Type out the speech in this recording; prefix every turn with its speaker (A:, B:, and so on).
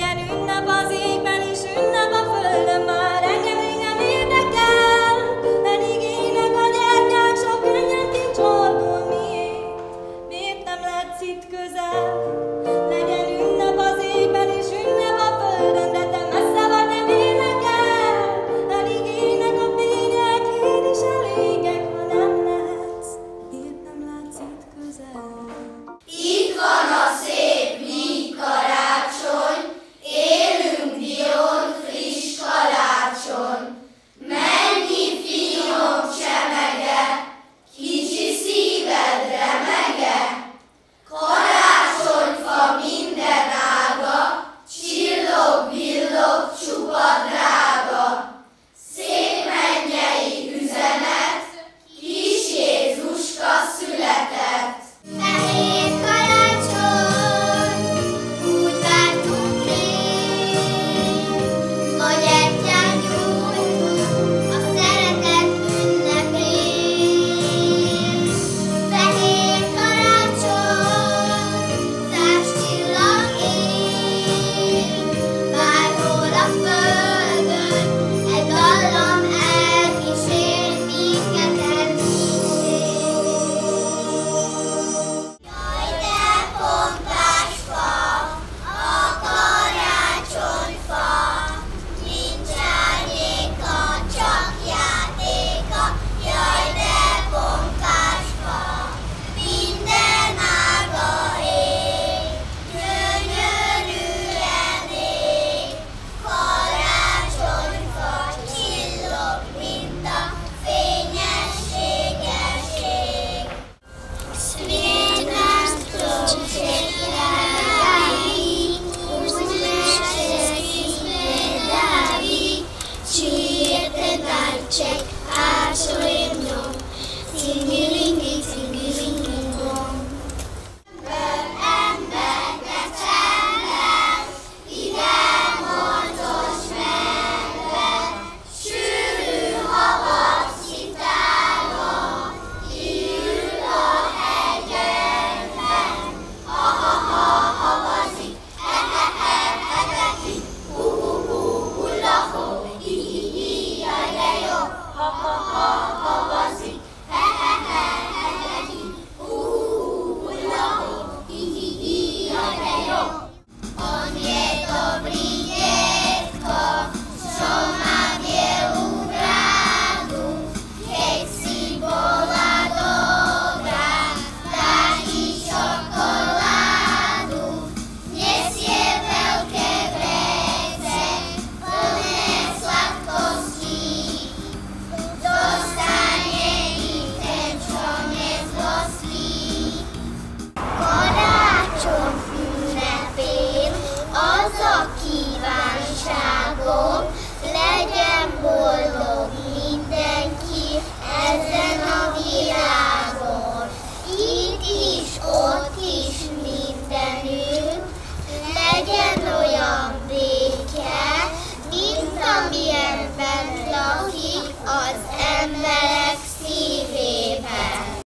A: Daniel.